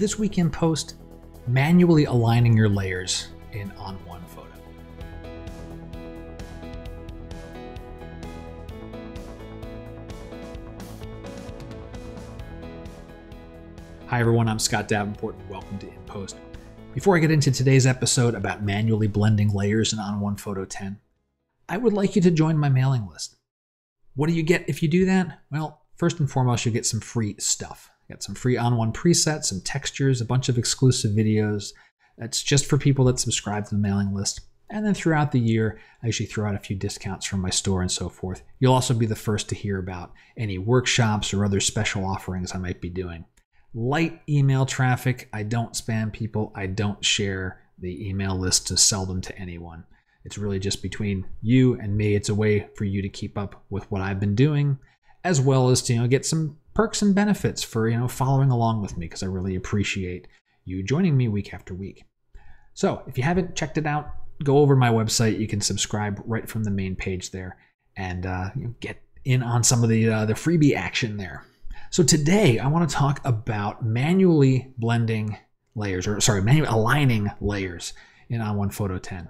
This weekend post, manually aligning your layers in ON1 Photo. Hi everyone, I'm Scott Davenport and welcome to In Post. Before I get into today's episode about manually blending layers in ON1 Photo 10, I would like you to join my mailing list. What do you get if you do that? Well, first and foremost, you get some free stuff. Got some free ON1 presets, some textures, a bunch of exclusive videos. That's just for people that subscribe to the mailing list. And then throughout the year, I usually throw out a few discounts from my store and so forth. You'll also be the first to hear about any workshops or other special offerings I might be doing. Light email traffic. I don't spam people. I don't share the email list to sell them to anyone. It's really just between you and me. It's a way for you to keep up with what I've been doing, as well as to you know get some perks and benefits for you know following along with me because I really appreciate you joining me week after week. So if you haven't checked it out, go over my website. You can subscribe right from the main page there and uh, get in on some of the uh, the freebie action there. So today I want to talk about manually blending layers, or sorry, manually aligning layers in ON1 Photo 10.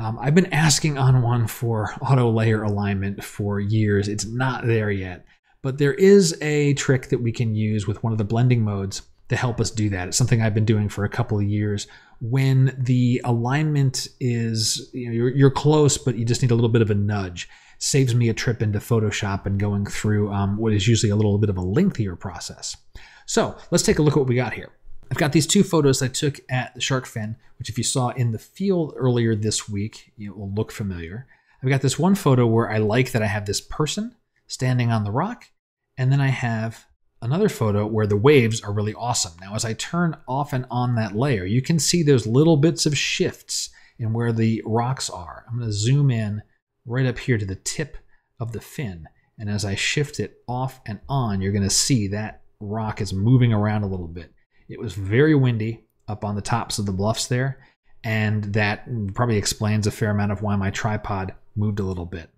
Um, I've been asking ON1 for auto layer alignment for years. It's not there yet, but there is a trick that we can use with one of the blending modes to help us do that. It's something I've been doing for a couple of years. When the alignment is, you know, you're, you're close, but you just need a little bit of a nudge, saves me a trip into Photoshop and going through um, what is usually a little bit of a lengthier process. So let's take a look at what we got here. I've got these two photos I took at the shark fin, which if you saw in the field earlier this week, it will look familiar. I've got this one photo where I like that I have this person standing on the rock, and then I have another photo where the waves are really awesome. Now, as I turn off and on that layer, you can see those little bits of shifts in where the rocks are. I'm going to zoom in right up here to the tip of the fin. And as I shift it off and on, you're going to see that rock is moving around a little bit. It was very windy up on the tops of the bluffs there, and that probably explains a fair amount of why my tripod moved a little bit.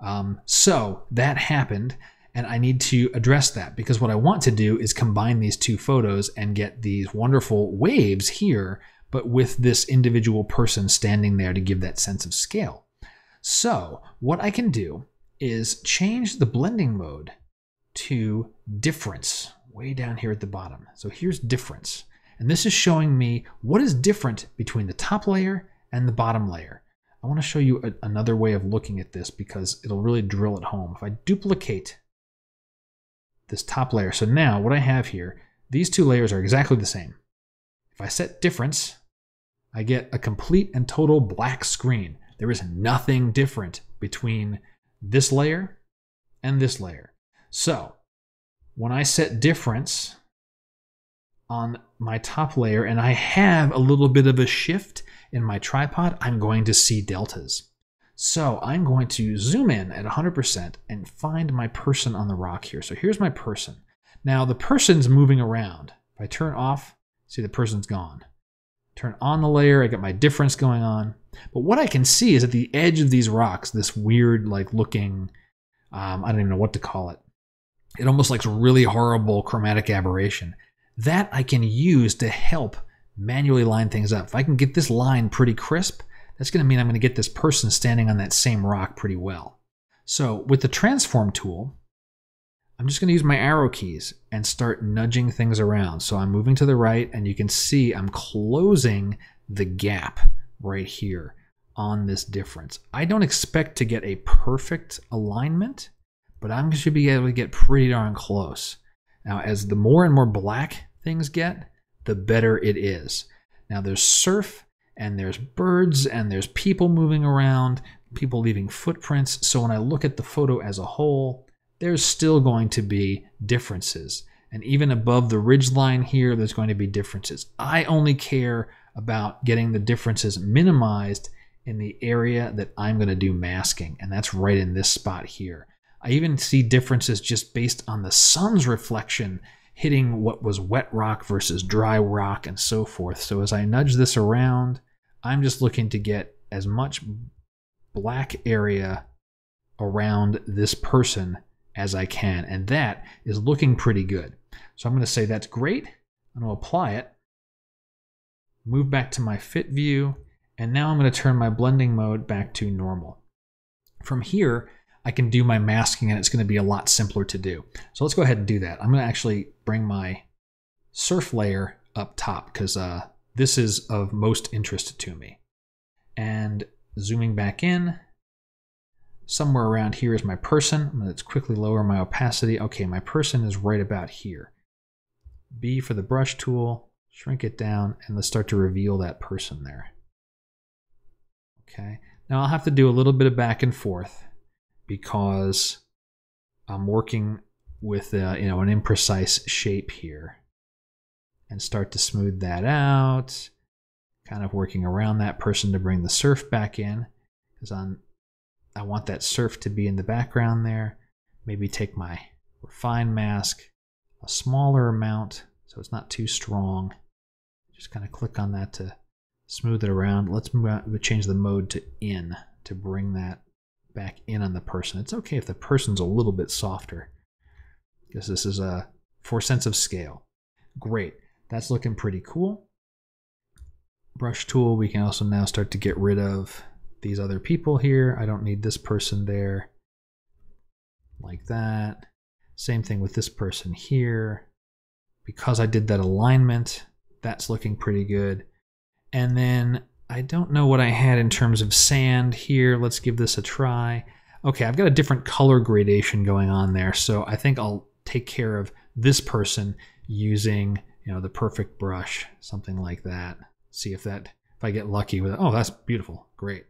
Um, so that happened, and I need to address that because what I want to do is combine these two photos and get these wonderful waves here, but with this individual person standing there to give that sense of scale. So what I can do is change the blending mode to difference way down here at the bottom. So here's difference. And this is showing me what is different between the top layer and the bottom layer. I want to show you a, another way of looking at this because it'll really drill it home. If I duplicate this top layer, so now what I have here, these two layers are exactly the same. If I set difference, I get a complete and total black screen. There is nothing different between this layer and this layer. So when I set difference on my top layer and I have a little bit of a shift in my tripod, I'm going to see deltas. So I'm going to zoom in at 100% and find my person on the rock here. So here's my person. Now the person's moving around. If I turn off, see the person's gone. Turn on the layer, I got my difference going on. But what I can see is at the edge of these rocks, this weird like looking, um, I don't even know what to call it it almost looks really horrible chromatic aberration. That I can use to help manually line things up. If I can get this line pretty crisp, that's going to mean I'm going to get this person standing on that same rock pretty well. So with the transform tool, I'm just going to use my arrow keys and start nudging things around. So I'm moving to the right and you can see I'm closing the gap right here on this difference. I don't expect to get a perfect alignment but I'm going to be able to get pretty darn close. Now, as the more and more black things get, the better it is. Now, there's surf and there's birds and there's people moving around, people leaving footprints. So when I look at the photo as a whole, there's still going to be differences. And even above the ridge line here, there's going to be differences. I only care about getting the differences minimized in the area that I'm going to do masking. And that's right in this spot here. I even see differences just based on the sun's reflection hitting what was wet rock versus dry rock and so forth. So as I nudge this around, I'm just looking to get as much black area around this person as I can. And that is looking pretty good. So I'm going to say that's great. I'm going to apply it. move back to my fit view, and now I'm going to turn my blending mode back to normal. From here, I can do my masking and it's going to be a lot simpler to do. So let's go ahead and do that. I'm going to actually bring my surf layer up top because uh, this is of most interest to me. And zooming back in, somewhere around here is my person. Let's quickly lower my opacity. Okay, my person is right about here. B for the brush tool, shrink it down, and let's start to reveal that person there. Okay, now I'll have to do a little bit of back and forth because I'm working with a, uh, you know an imprecise shape here and start to smooth that out kind of working around that person to bring the surf back in because on I want that surf to be in the background there. Maybe take my refine mask a smaller amount so it's not too strong. Just kind of click on that to smooth it around. Let's change the mode to in to bring that back in on the person. It's okay if the person's a little bit softer because this is a for sense of scale. Great. That's looking pretty cool. Brush tool, we can also now start to get rid of these other people here. I don't need this person there like that. Same thing with this person here. Because I did that alignment, that's looking pretty good. And then I don't know what I had in terms of sand here. Let's give this a try. Okay, I've got a different color gradation going on there, so I think I'll take care of this person using you know the perfect brush, something like that. See if that if I get lucky with it. Oh, that's beautiful, great,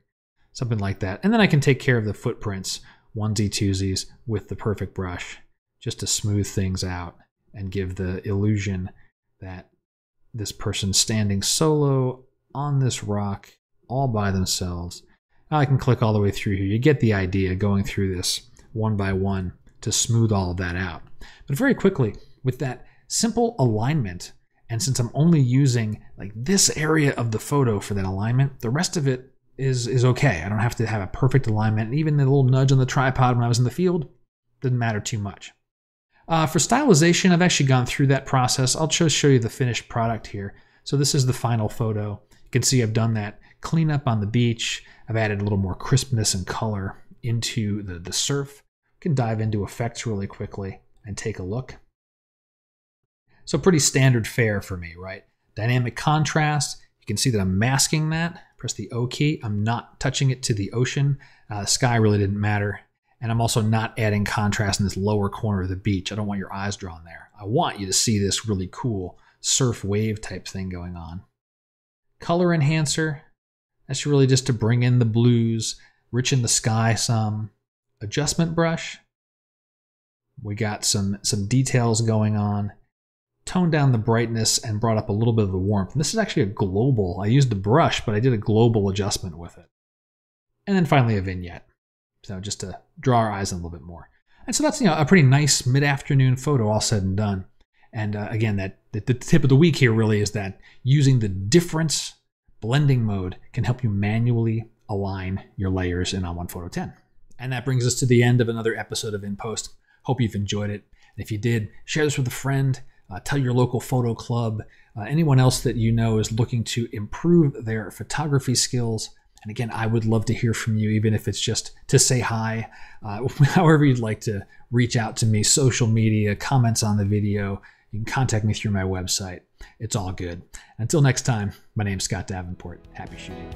something like that. And then I can take care of the footprints, onesie twosies with the perfect brush, just to smooth things out and give the illusion that this person's standing solo on this rock all by themselves. I can click all the way through here. You get the idea going through this one by one to smooth all of that out. But very quickly, with that simple alignment, and since I'm only using like this area of the photo for that alignment, the rest of it is, is okay. I don't have to have a perfect alignment. And even the little nudge on the tripod when I was in the field didn't matter too much. Uh, for stylization, I've actually gone through that process. I'll just show you the finished product here. So this is the final photo can see I've done that cleanup on the beach. I've added a little more crispness and color into the, the surf. can dive into effects really quickly and take a look. So pretty standard fare for me, right? Dynamic contrast. You can see that I'm masking that. Press the O key. I'm not touching it to the ocean. Uh, sky really didn't matter. And I'm also not adding contrast in this lower corner of the beach. I don't want your eyes drawn there. I want you to see this really cool surf wave type thing going on. Color enhancer, that's really just to bring in the blues, richen the sky some. Adjustment brush, we got some, some details going on. Toned down the brightness and brought up a little bit of the warmth. And this is actually a global, I used the brush, but I did a global adjustment with it. And then finally a vignette. So just to draw our eyes a little bit more. And so that's you know a pretty nice mid-afternoon photo all said and done. And uh, again, that the, tip of the week here really is that using the difference blending mode can help you manually align your layers in On1 Photo 10. And that brings us to the end of another episode of In Post. Hope you've enjoyed it. And if you did, share this with a friend, uh, tell your local photo club, uh, anyone else that you know is looking to improve their photography skills. And again, I would love to hear from you, even if it's just to say hi, uh, however you'd like to reach out to me, social media, comments on the video, you can contact me through my website. It's all good. Until next time, my name's Scott Davenport. Happy shooting.